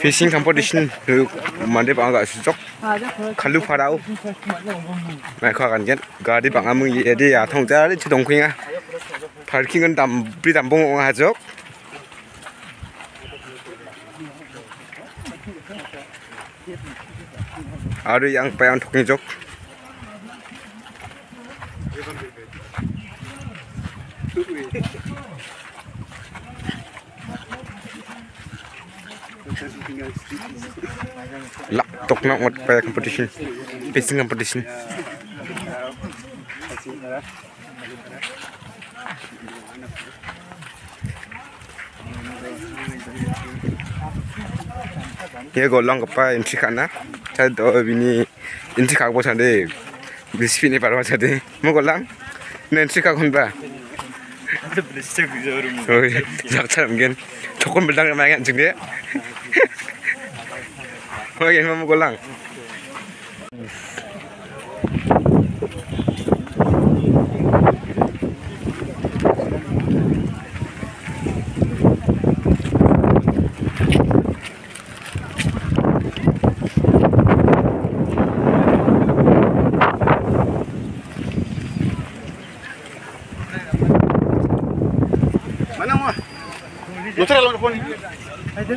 fishing competition đi hu mande bang ga su jok khalu pharao mai kha gan gen ga di bang amung ye de ya thong ja ri chidong khing a parking an dam pri dam bong ha jok aru yang payan thoking jok Thank you. lak tok nak wat pay competition pacing competition ye go long pa entry kana ta do bini entry ka bo sa de bisfi ni parwa sa de mo go lang ne entry ka kon ba Blistag bisa rumah. Oh, jangan mungkin. Tokon berdang kemarin kan, cing dia. Oke, mau mukul lang. Mana mau? Lu terlalu depan. Ayo.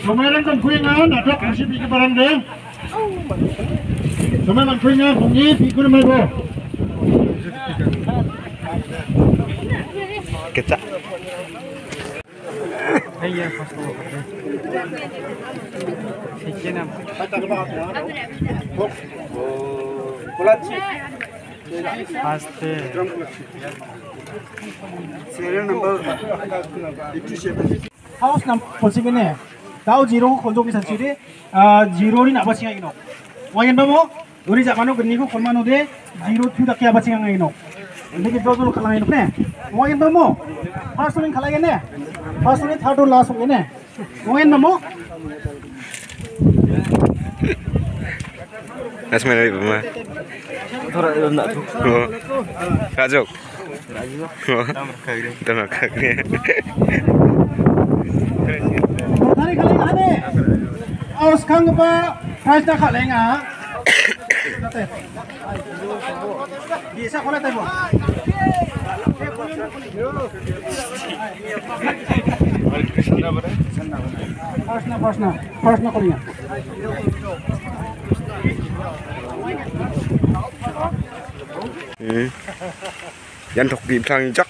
Sumay lang kang kuya nga, nato, kasi pika parang din. Sumay lang kuya nga, kung piko naman Kita. Iya, pas mau pakai. Sikit nam. Kulaci. Aste. Serial number. Itu house nam consigo ne tau zero khonjo ki sanchiri zero ni abachi ngai no wayan ba mo uri ja manu gni ko khonmano de zero thu da ki abachi ngai no ne ki do do khala ngai no ne wayan ba mo first ni khala ngai ne first ni third last ngai ne wayan ba mo That's my name, man. Thora, I'm not. Oh, Rajok. Rajok. Oh, Damakagri. Damakagri. khale aus khang ba price ta bim thang jak.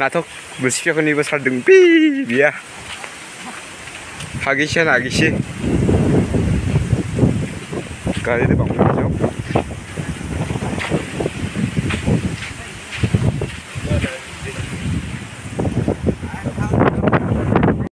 Na thok mun sifia koni besar dengpi dia. 하기신 하기신 가이드 방법이죠